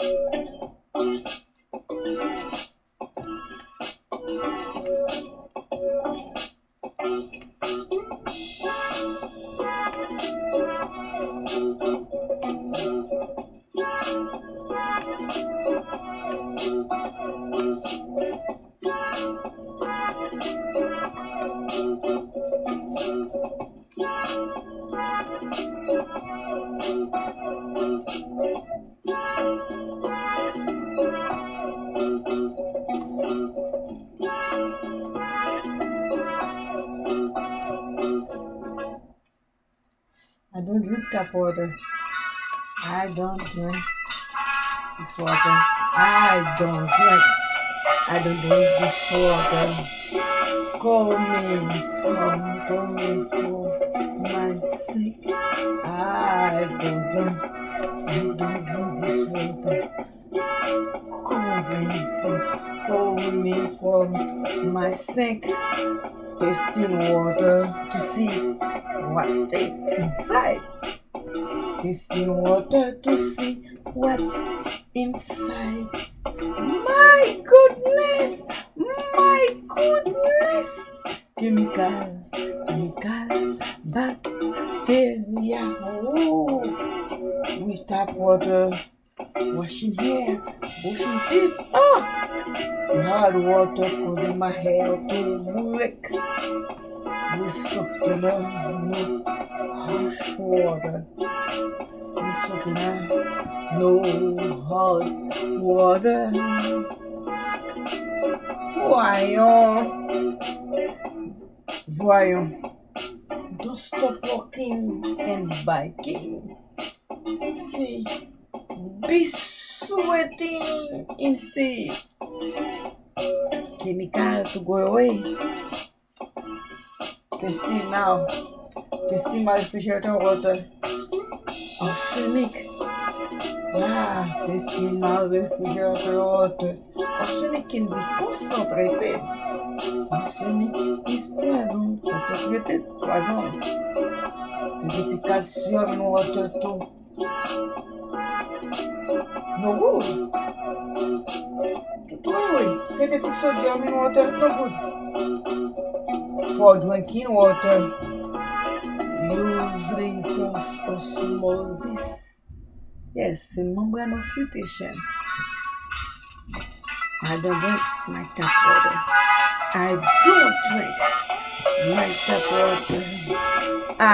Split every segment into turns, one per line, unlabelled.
I don't drink tap. I don't drink this water. I don't drink. I don't drink this water. Coming from, coming from my sake. I don't drink. I don't drink this water. Coming from, coming from my sink. Tasting water to see what is inside. Tasting water to see what's inside. My goodness! My goodness! Chemical, chemical, bacteria. Oh, with tap water, washing hair, brushing teeth. Oh, hard water causing my hair to break. With softener, no harsh water. With softener, no hard water. Voyons, voyons. Don't stop walking and biking. See, be sweating instead. Chemical to go away. Testing now. Testing my refrigerator water. Arsenic. Ah, testing my refrigerator water. Arsenic can be concentrated. Arsenic is poison. Concentrated poison. Synthetic calcium in water too. No good. Tudo away. Synthetic sodium in water, no good. For drinking water, reverse osmosis. Yes, in membrane filtration. I don't drink my tap water. I don't drink my tap water. I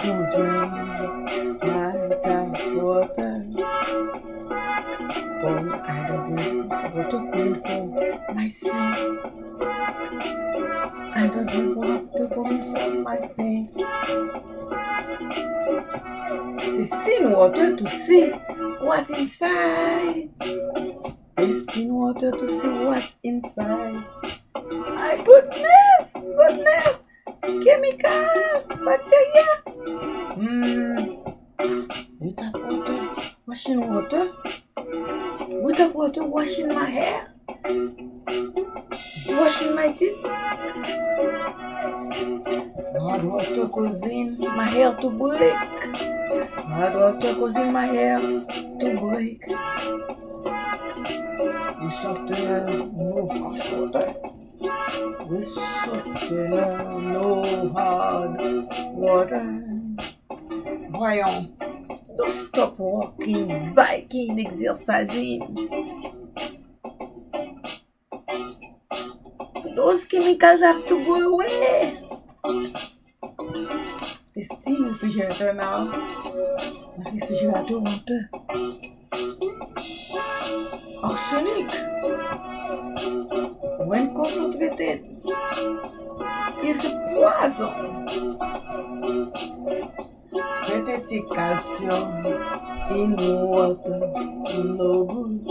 don't drink my tap water. Oh, I don't drink water coming from my sink. I don't water coming from my sink. Tasting water to see what's inside. Tasting water to see what's inside. My goodness, goodness, chemical, bacteria. Hmm. With that water, washing water. With that water, washing my hair. Brushing my teeth. Water causing my hair to break. Hard water causing my hair to break. With softener, no harsh water. With softener, no hard water. Voyons. Um Don't stop walking, biking, exercising. Those chemicals have to go away. The steam refrigerator now. My refrigerator water. Arsenic. When concentrated, is poison. Synthetic calcium in water, no good.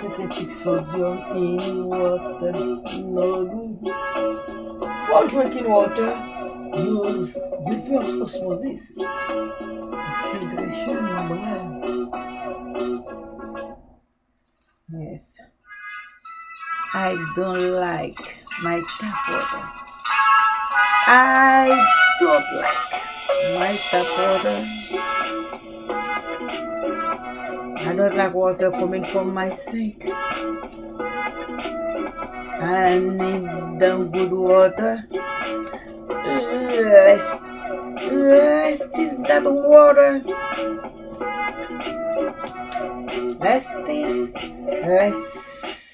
Synthetic sodium in water, no good. For drinking water, use reverse osmosis. Filtration membrane. Yes. I don't like my tap water. I don't like my tap water. I don't like water coming from my sink. I need the good water. Let's, let's taste that water. Let's taste, let's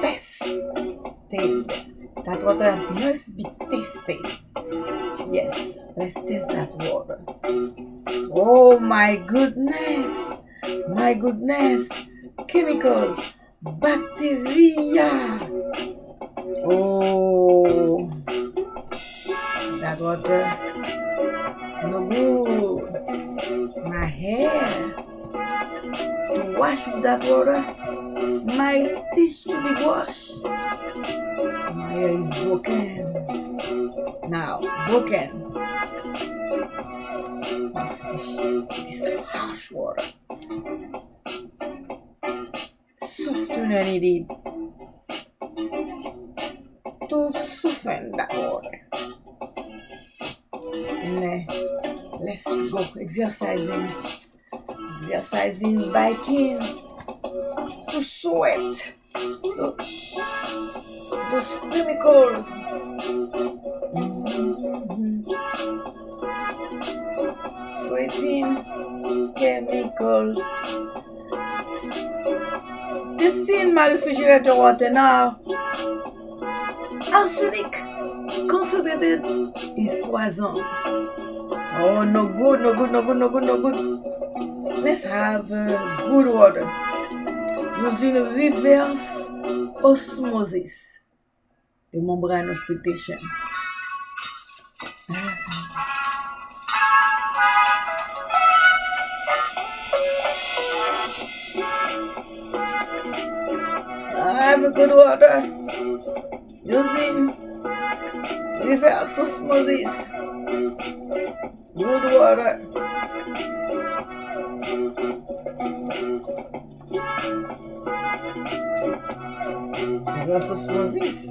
taste it. That water must be tasted. Yes, let's taste that water. Oh my goodness, my goodness, chemicals, bacteria. Oh, water, no. My hair, to wash with that water, my teeth to be washed. My hair is broken. Now, broken. This harsh water. Soften Softener needed to soften that water. Let's go exercising, exercising, biking to sweat. The, those chemicals. Mhm. Sweating chemicals. This in my refrigerator water now. Arsenic concentrated is poison. Oh, no good, no good, no good, no good, no good. Let's have uh, good water using reverse osmosis, the membrane filtration. I have a good water using reverse osmosis. Bunu ara Nasıl susmazıyız?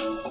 Thank you.